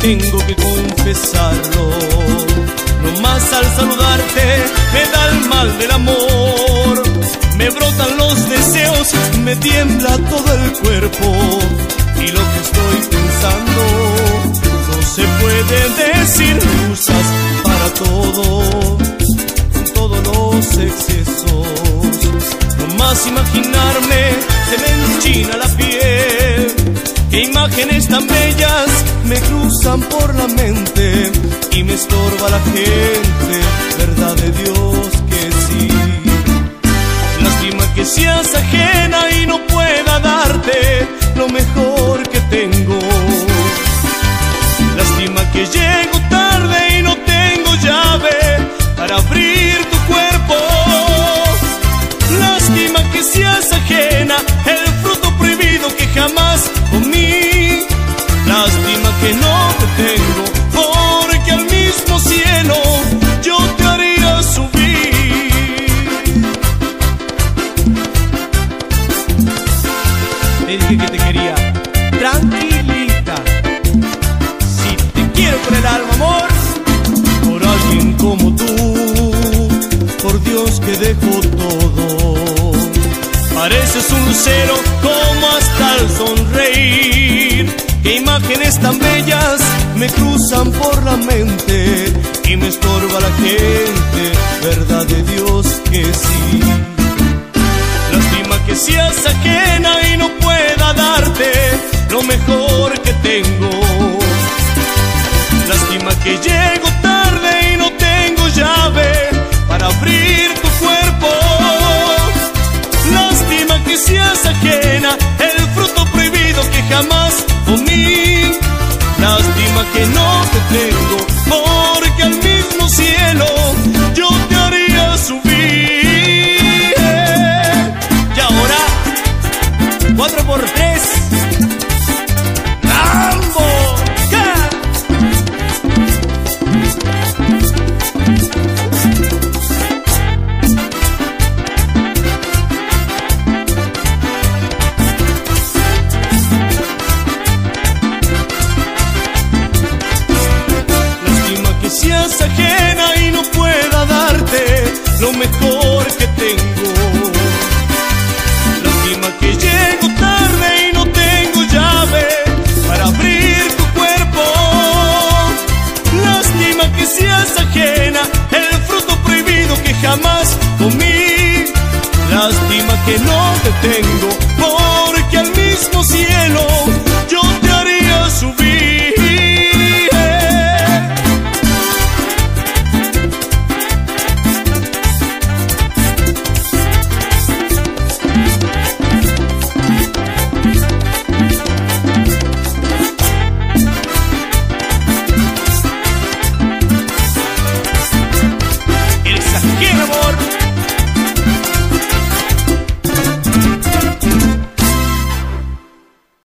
tengo que confesarlo. No más al saludarte me da el mal del amor. Me brotan los deseos, me tiembla todo el cuerpo. Y lo que estoy pensando no se puede decir. Usas para todo, todos los excesos. No más imaginarme se me enchina la imágenes tan bellas me cruzan por la mente y me estorba la gente, verdad de Dios que sí. Lástima que seas ajena y no que dejo todo. Pareces un lucero como hasta el sonreír. Qué imágenes tan bellas me cruzan por la mente y me estorba la gente, verdad de Dios que sí. Lástima que seas ajena y no pueda darte lo mejor que tengo. Lástima que llego por 3 que ajena y no pueda darte lo mejor que tengo. Que no te tengo,